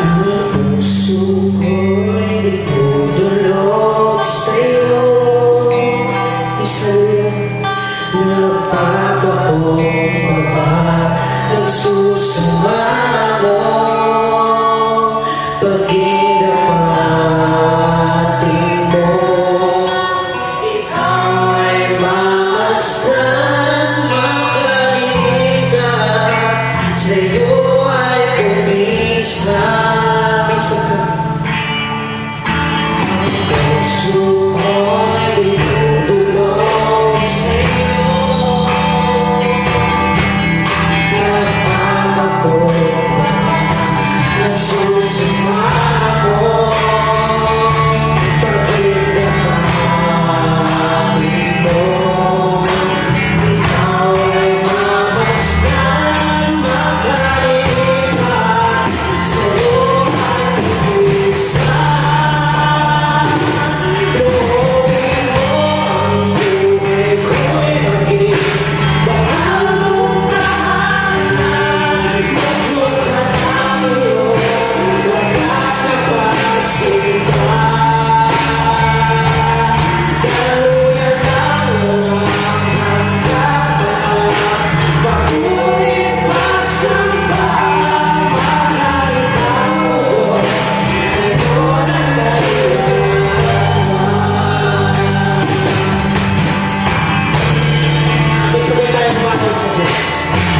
Abra o. to.